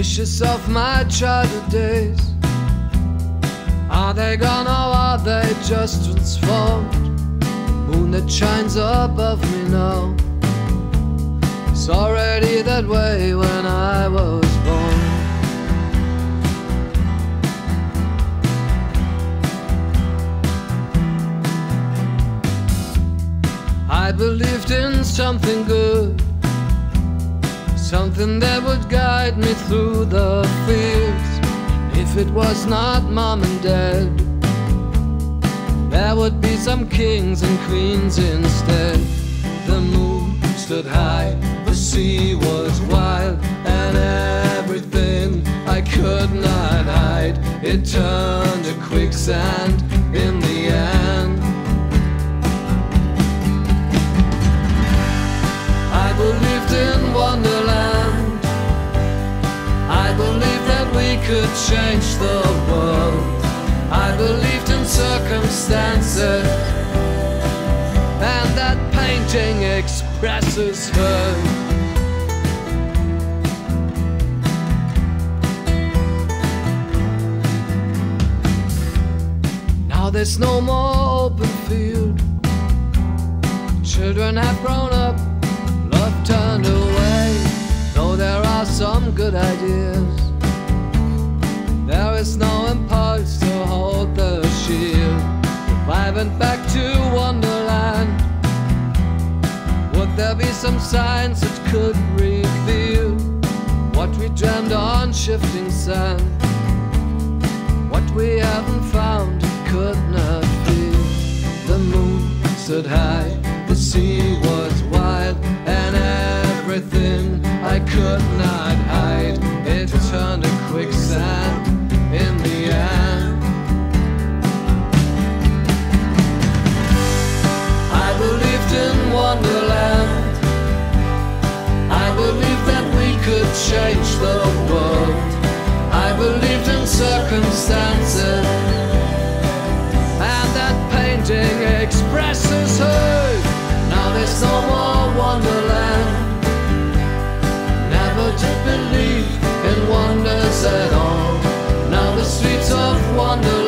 Ashes of my childhood days. Are they gone or are they just transformed? Moon that shines above me now. It's already that way when I was born. I believed in something good, something that would guide me through. If it was not mom and dad, there would be some kings and queens instead. The moon stood high, the sea was wild, and everything I could not hide. It turned to quicksand in the end. Could change the world. I believed in circumstances. And that painting expresses her. Now there's no more open field. Children have grown up love turned away. Though there are some good ideas, is no impulse to hold the shield. If I went back to Wonderland, would there be some signs that could reveal what we dreamed on shifting sand? What we haven't found, could not feel. The moon stood high, the sea was wild, and everything I could not hide. It turned streets of Wonderland.